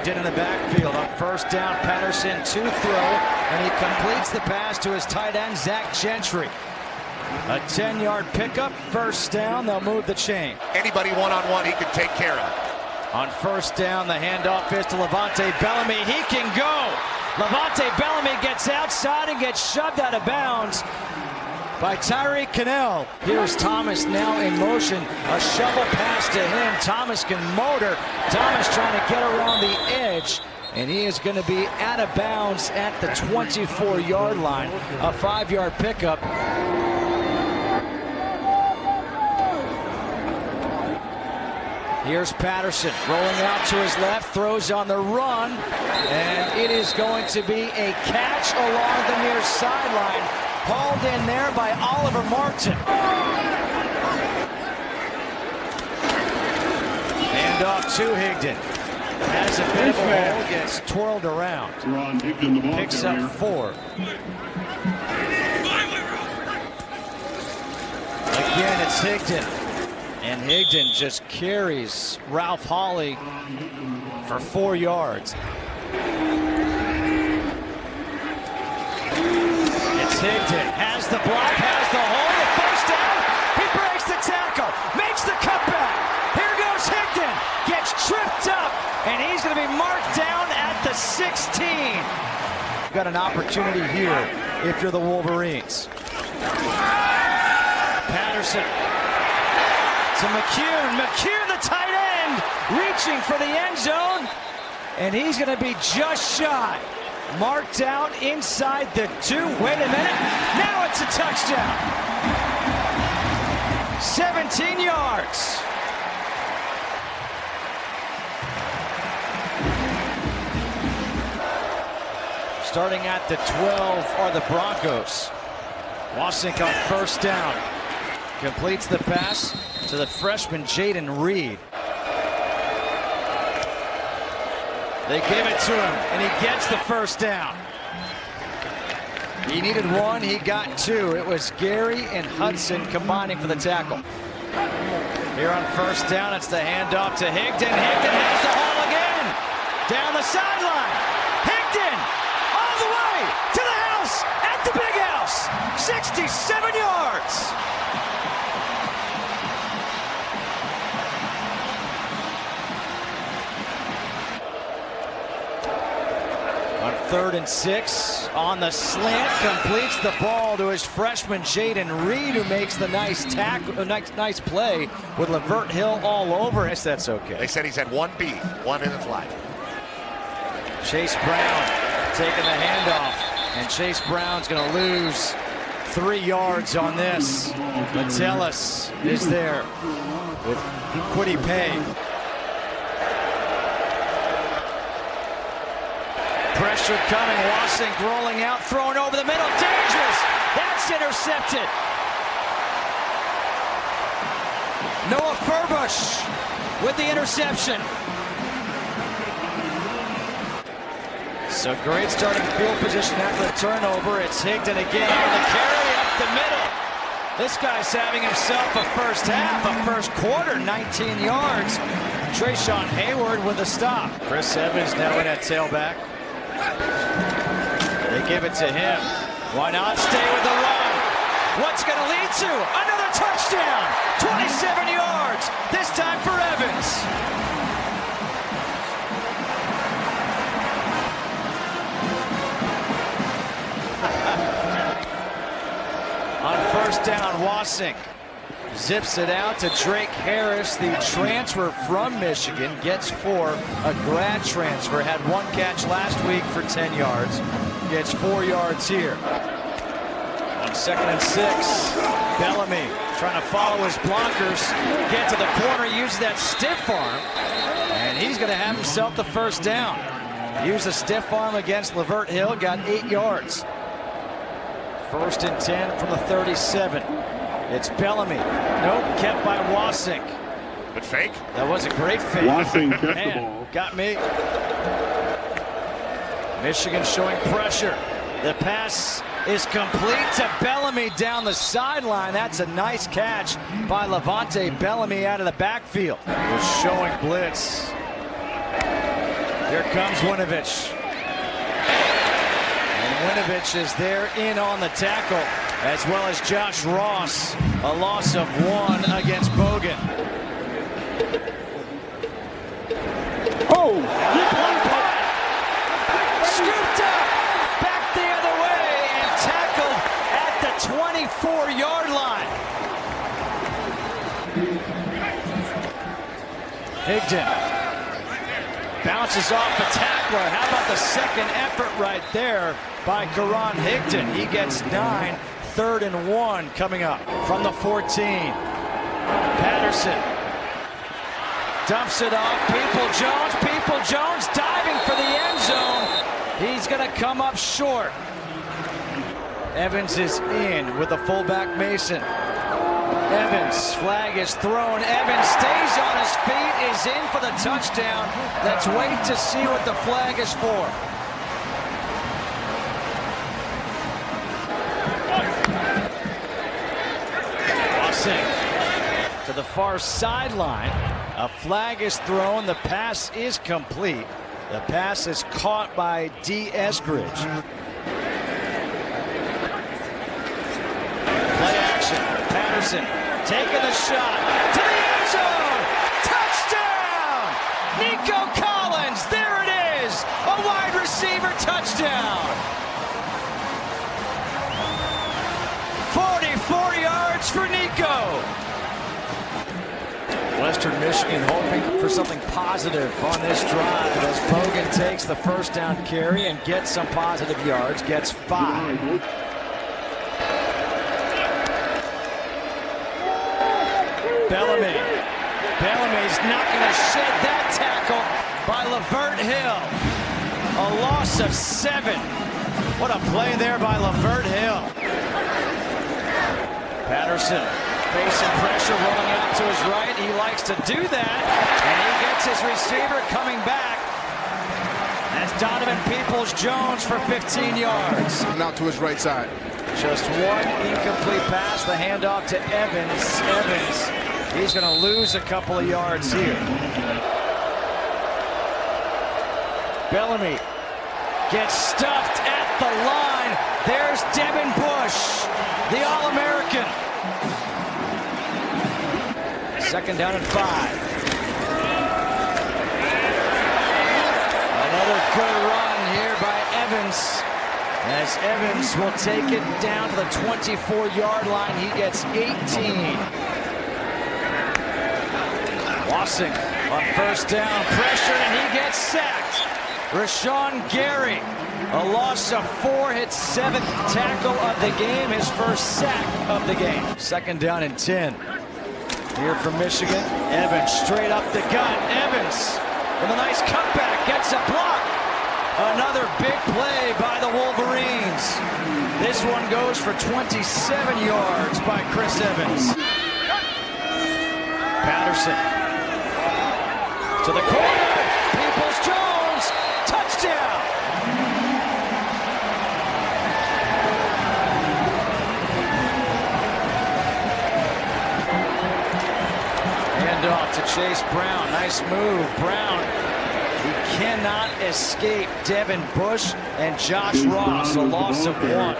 Higdon in the backfield on first down. Patterson to throw, and he completes the pass to his tight end, Zach Gentry. A 10-yard pickup, first down. They'll move the chain. Anybody one-on-one he can take care of. On first down, the handoff is to Levante Bellamy. He can go. Levante Bellamy gets outside and gets shoved out of bounds by Tyree Kinnel. Here's Thomas now in motion. A shovel pass to him. Thomas can motor. Thomas trying to get around the edge. And he is going to be out of bounds at the 24-yard line. A five-yard pickup. Here's Patterson rolling out to his left, throws on the run, and it is going to be a catch along the near sideline, hauled in there by Oliver Martin. Hand off to Higdon. Has a bit of a hole, gets twirled around. Picks up four. Again, it's Higdon. And Higdon just carries Ralph Holley for four yards. It's Higdon, has the block, has the hole, the first down. He breaks the tackle, makes the cutback. Here goes Higdon, gets tripped up, and he's going to be marked down at the 16. You've Got an opportunity here if you're the Wolverines. Patterson to McKeon. McKeon, the tight end, reaching for the end zone. And he's going to be just shy. Marked out inside the two. Wait a minute. Now it's a touchdown. 17 yards. Starting at the 12 are the Broncos. Wassink on first down. Completes the pass to the freshman Jayden Reed. They give it to him, and he gets the first down. He needed one, he got two. It was Gary and Hudson combining for the tackle. Here on first down, it's the handoff to Higdon. Higdon has the hole again. Down the sideline. Higdon all the way third and six on the slant, completes the ball to his freshman Jayden Reed, who makes the nice tackle, a uh, nice, nice play with Lavert Hill all over. Yes, that's okay. They said he's had one beat, one in his life. Chase Brown taking the handoff, and Chase Brown's going to lose three yards on this. Metellus is there with Kwity Paye. Pressure coming. Wassink rolling out, thrown over the middle. Dangerous. That's intercepted. Noah Furbush with the interception. So great starting field position after the turnover. It's Higdon again on the carry up the middle. This guy's having himself a first half, a first quarter, 19 yards. Trayshawn Hayward with a stop. Chris Evans now in at tailback. They give it to him. Why not stay with the run? What's going to lead to? Another touchdown! 27 yards, this time for Evans. On first down, Wassink zips it out to Drake Harris, the transfer from Michigan, gets four, a grad transfer, had one catch last week for 10 yards, gets four yards here. On second and six, Bellamy trying to follow his blockers, get to the corner, use that stiff arm, and he's going to have himself the first down. Use a stiff arm against Lavert Hill, got eight yards. First and 10 from the 37. It's Bellamy. Nope, kept by Wassink. But fake? That was a great fake. Wassink kept Man, the ball. Got me. Michigan showing pressure. The pass is complete to Bellamy down the sideline. That's a nice catch by Levante Bellamy out of the backfield. Was showing blitz. Here comes Winovich. And Winovich is there in on the tackle, as well as Josh Ross. A loss of one against Bogan. Oh! Scooped up, back the other way, and tackled at the 24-yard line. Higdon bounces off the tackler. How about the second effort right there by Karan Higdon? He gets nine, third and one coming up from the 14. Patterson dumps it off. Peoples-Jones, People Jones diving for the end zone. He's going to come up short. Evans is in with the fullback Mason. Evans, flag is thrown. Evans stays on his feet, is in for the touchdown. Let's wait to see what the flag is for. To the far sideline. A flag is thrown. The pass is complete. The pass is caught by D. Eskridge. Play action. Patterson taking the shot to the end zone. Touchdown! Nico Western Michigan hoping for something positive on this drive as Bogan takes the first down carry and gets some positive yards, gets five. Bellamy. Bellamy's not going to shed that tackle by Lavert Hill. A loss of seven. What a play there by Lavert Hill. Patterson facing pressure, rolling out to his right. He likes to do that, and he gets his receiver coming back. That's Donovan Peoples-Jones for 15 yards. Now to his right side. Just one incomplete pass, the handoff to Evans. Evans, he's going to lose a couple of yards here. Bellamy gets stuffed at the line. There's Devin Bush, the All-American. Second down and five. Another good run here by Evans. As Evans will take it down to the 24-yard line. He gets 18. Wassink on first down, pressure, and he gets sacked. Rashan Gary, a loss of four, hits seventh tackle of the game, his first sack of the game. Second down and 10. Here from Michigan, Evans straight up the gut. Evans with a nice cutback, gets a block. Another big play by the Wolverines. This one goes for 27 yards by Chris Evans. Patterson to the corner. Chase Brown. Nice move. Brown he cannot escape Devin Bush and Josh Ross, a loss of one.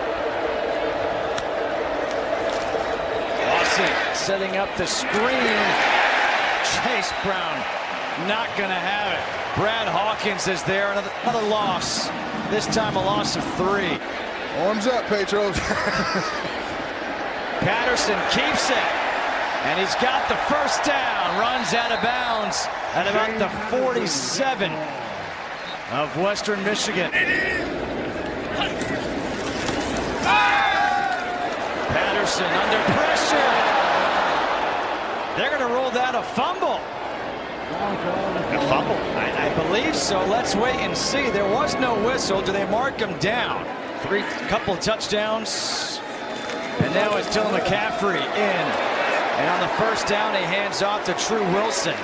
Lawson setting up the screen. Chase Brown not going to have it. Brad Hawkins is there, another, another loss. This time a loss of three. Arms up, Petros. Patterson keeps it. And he's got the first down, runs out of bounds at about the 47 of Western Michigan. Patterson under pressure. They're going to roll that a fumble. A fumble. I, I believe so. Let's wait and see. There was no whistle. Do they mark him down? Three couple touchdowns. And now it's Dylan McCaffrey in. And on the first down, he hands off to Tru Wilson.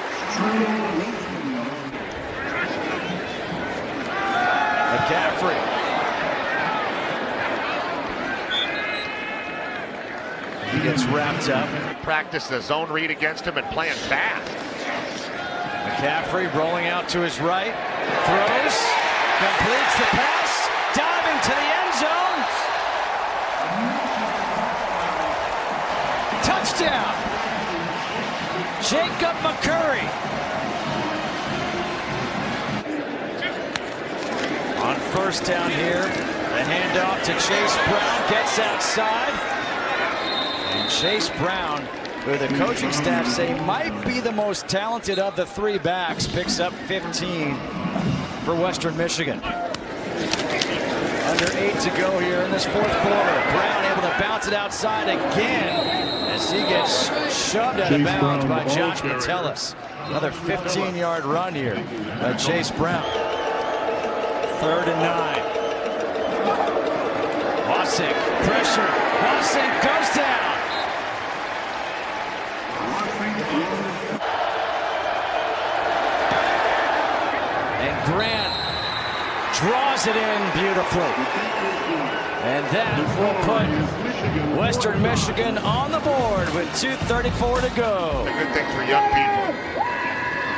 McCaffrey. He gets wrapped up. Practice the zone read against him and playing fast. McCaffrey rolling out to his right. Throws, completes the pass, first down here, the handoff to Chase Brown gets outside. And Chase Brown, who the coaching staff say might be the most talented of the three backs, picks up 15 for Western Michigan. Under eight to go here in this fourth quarter. Brown able to bounce it outside again as he gets shoved out of bounds by Josh Metellus. Another 15-yard run here by Chase Brown. Third and nine. Wassink, pressure. Wassink goes down. And Grant draws it in beautifully. And that will put Western Michigan on the board with 2.34 to go. A good thing for young people.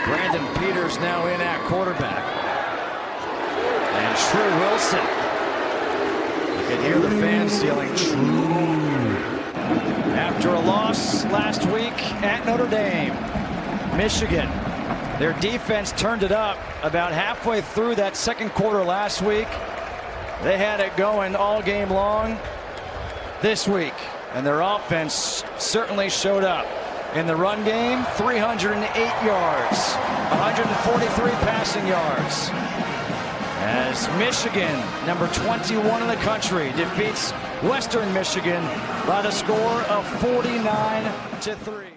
Brandon Peters now in at quarterback. Tru Wilson. You can hear the fans yelling True. After a loss last week at Notre Dame, Michigan, their defense turned it up about halfway through that second quarter last week. They had it going all game long this week, and their offense certainly showed up. In the run game, 308 yards, 143 passing yards. As Michigan, number 21 in the country, defeats Western Michigan by the score of 49 to 3.